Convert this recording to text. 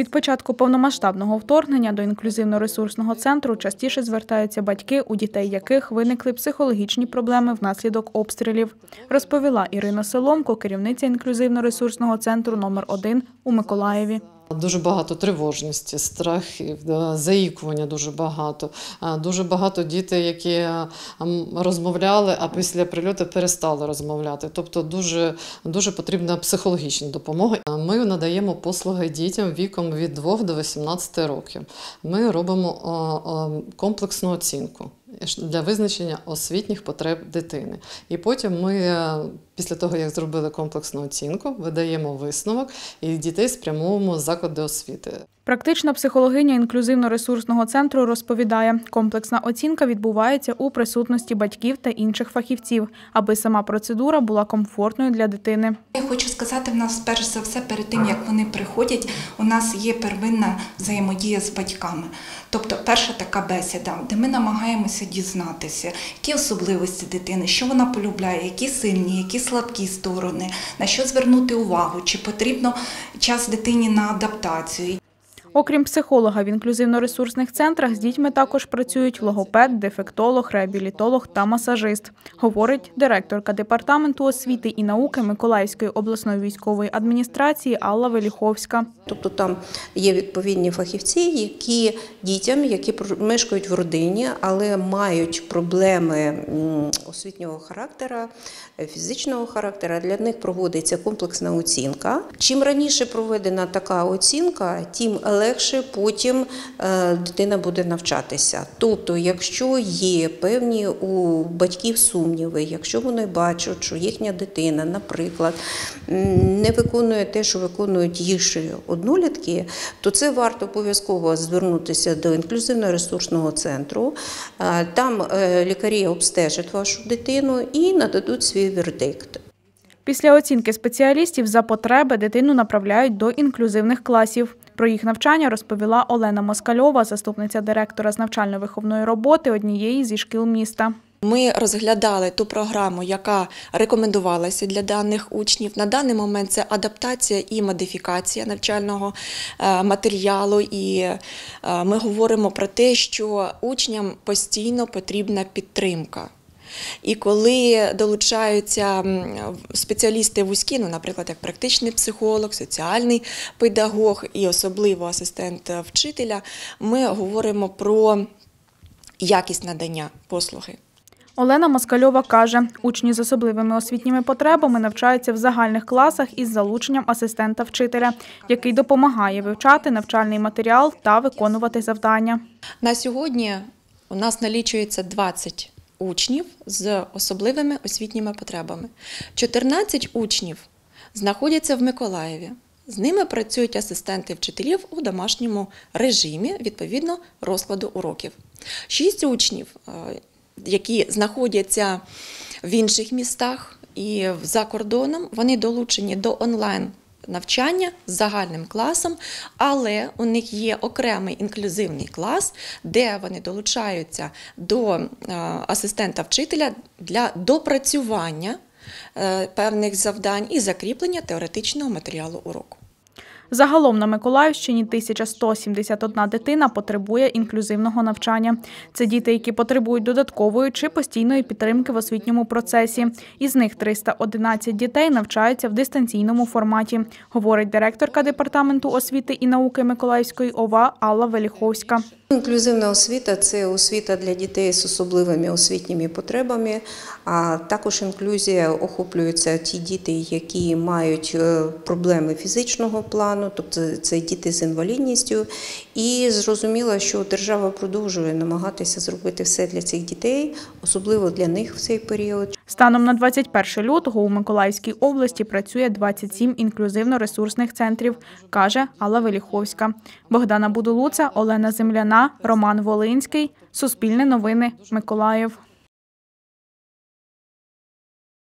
Від початку повномасштабного вторгнення до інклюзивно-ресурсного центру частіше звертаються батьки, у дітей яких виникли психологічні проблеми внаслідок обстрілів, розповіла Ірина Соломко, керівниця інклюзивно-ресурсного центру номер 1 у Миколаєві. Дуже багато тривожності, страхів, заїкування дуже багато. Дуже багато дітей, які розмовляли, а після прильоту перестали розмовляти. Тобто дуже, дуже потрібна психологічна допомога. Ми надаємо послуги дітям віком від 2 до 18 років. Ми робимо комплексну оцінку для визначення освітніх потреб дитини. І потім ми, е, після того, як зробили комплексну оцінку, видаємо висновок і дітей спрямовуємо в заклади освіти. Практична психологиня інклюзивно-ресурсного центру розповідає, комплексна оцінка відбувається у присутності батьків та інших фахівців, аби сама процедура була комфортною для дитини. Я хочу сказати, в нас перш за все, перед тим як вони приходять, у нас є первинна взаємодія з батьками. Тобто, перша така бесіда, де ми намагаємося дізнатися, які особливості дитини, що вона полюбляє, які сильні, які слабкі сторони, на що звернути увагу, чи потрібно час дитині на адаптацію. Окрім психолога, в інклюзивно-ресурсних центрах з дітьми також працюють логопед, дефектолог, реабілітолог та масажист, говорить директорка департаменту освіти і науки Миколаївської обласної військової адміністрації Алла Веліховська. Тобто там є відповідні фахівці, які дітям, які мешкають в родині, але мають проблеми освітнього характера, фізичного характера. Для них проводиться комплексна оцінка. Чим раніше проведена така оцінка, тим легше потім дитина буде навчатися. Тобто, якщо є певні у батьків сумніви, якщо вони бачать, що їхня дитина, наприклад, не виконує те, що виконують інші однолітки, то це варто обов'язково звернутися до інклюзивно-ресурсного центру. Там лікарі обстежать вашу дитину і нададуть свій вердикт. Після оцінки спеціалістів за потреби дитину направляють до інклюзивних класів. Про їх навчання розповіла Олена Москальова, заступниця директора з навчально-виховної роботи однієї зі шкіл міста. Ми розглядали ту програму, яка рекомендувалася для даних учнів. На даний момент це адаптація і модифікація навчального матеріалу. І ми говоримо про те, що учням постійно потрібна підтримка. І коли долучаються спеціалісти вузькі, ну, наприклад, як практичний психолог, соціальний педагог і особливо асистент вчителя, ми говоримо про якість надання послуги. Олена Москальова каже, учні з особливими освітніми потребами навчаються в загальних класах із залученням асистента вчителя, який допомагає вивчати навчальний матеріал та виконувати завдання. На сьогодні у нас налічується 20 учнів з особливими освітніми потребами. 14 учнів знаходяться в Миколаєві. З ними працюють асистенти вчителів у домашньому режимі відповідно розкладу уроків. Шість учнів, які знаходяться в інших містах і за кордоном, вони долучені до онлайн. Навчання з загальним класом, але у них є окремий інклюзивний клас, де вони долучаються до асистента вчителя для допрацювання певних завдань і закріплення теоретичного матеріалу уроку. Загалом на Миколаївщині 1171 дитина потребує інклюзивного навчання. Це діти, які потребують додаткової чи постійної підтримки в освітньому процесі. Із них 311 дітей навчаються в дистанційному форматі, говорить директорка департаменту освіти і науки Миколаївської ОВА Алла Веліховська. Інклюзивна освіта це освіта для дітей з особливими освітніми потребами, а також інклюзія охоплюються ті діти, які мають проблеми фізичного плану, тобто це діти з інвалідністю. І зрозуміло, що держава продовжує намагатися зробити все для цих дітей, особливо для них в цей період. Станом на 21 лютого у Миколаївській області працює 27 інклюзивно-ресурсних центрів, каже Алла Веліховська. Богдана Будулуца, Олена Земляна, Роман Волинський. Суспільне новини. Миколаїв.